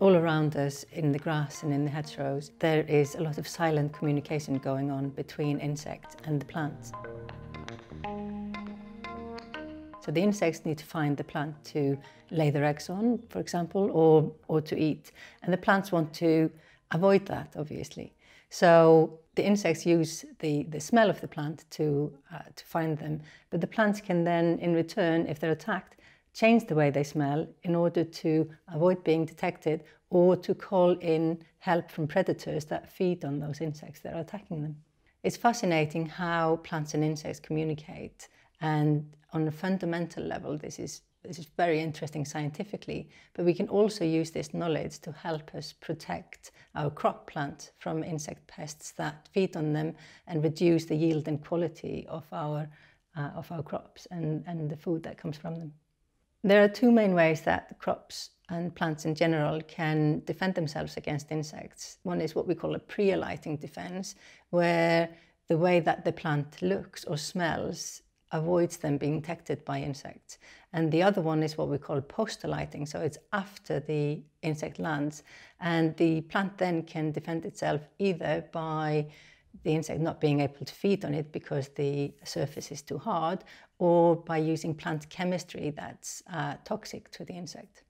all around us in the grass and in the hedgerows, there is a lot of silent communication going on between insects and the plants. So the insects need to find the plant to lay their eggs on, for example, or, or to eat. And the plants want to avoid that, obviously. So the insects use the, the smell of the plant to, uh, to find them, but the plants can then, in return, if they're attacked, change the way they smell in order to avoid being detected or to call in help from predators that feed on those insects that are attacking them. It's fascinating how plants and insects communicate and on a fundamental level this is this is very interesting scientifically, but we can also use this knowledge to help us protect our crop plants from insect pests that feed on them and reduce the yield and quality of our, uh, of our crops and, and the food that comes from them. There are two main ways that crops and plants in general can defend themselves against insects. One is what we call a pre-alighting defense, where the way that the plant looks or smells avoids them being detected by insects. And the other one is what we call post-alighting, so it's after the insect lands. And the plant then can defend itself either by the insect not being able to feed on it because the surface is too hard, or by using plant chemistry that's uh, toxic to the insect.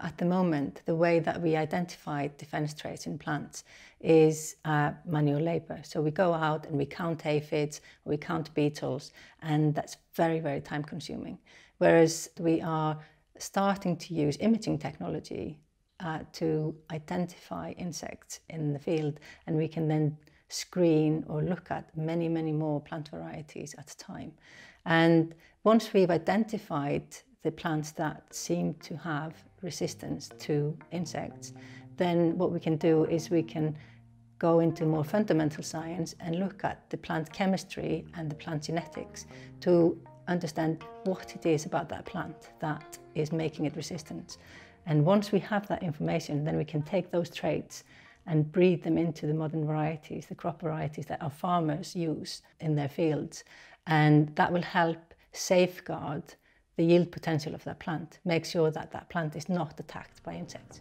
At the moment, the way that we identify defense traits in plants is uh, manual labor. So we go out and we count aphids, we count beetles, and that's very, very time consuming. Whereas we are starting to use imaging technology uh, to identify insects in the field, and we can then screen or look at many, many more plant varieties at a time. And once we've identified the plants that seem to have resistance to insects, then what we can do is we can go into more fundamental science and look at the plant chemistry and the plant genetics to understand what it is about that plant that is making it resistant. And once we have that information, then we can take those traits and breed them into the modern varieties, the crop varieties that our farmers use in their fields. And that will help safeguard the yield potential of that plant, make sure that that plant is not attacked by insects.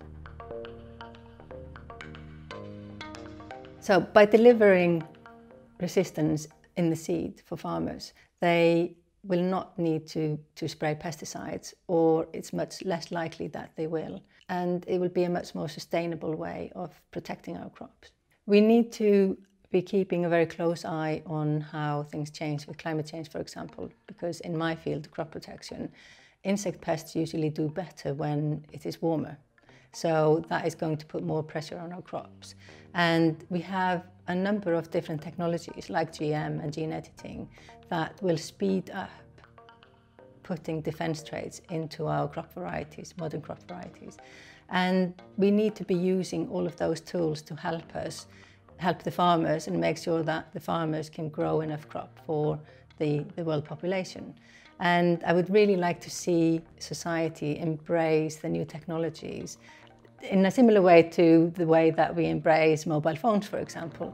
So by delivering resistance in the seed for farmers, they will not need to, to spray pesticides or it's much less likely that they will. And it will be a much more sustainable way of protecting our crops. We need to be keeping a very close eye on how things change with climate change, for example, because in my field, crop protection, insect pests usually do better when it is warmer. So that is going to put more pressure on our crops. And we have a number of different technologies like GM and gene editing that will speed up putting defense traits into our crop varieties, modern crop varieties. And we need to be using all of those tools to help us help the farmers and make sure that the farmers can grow enough crop for the, the world population. And I would really like to see society embrace the new technologies in a similar way to the way that we embrace mobile phones, for example.